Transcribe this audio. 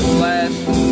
last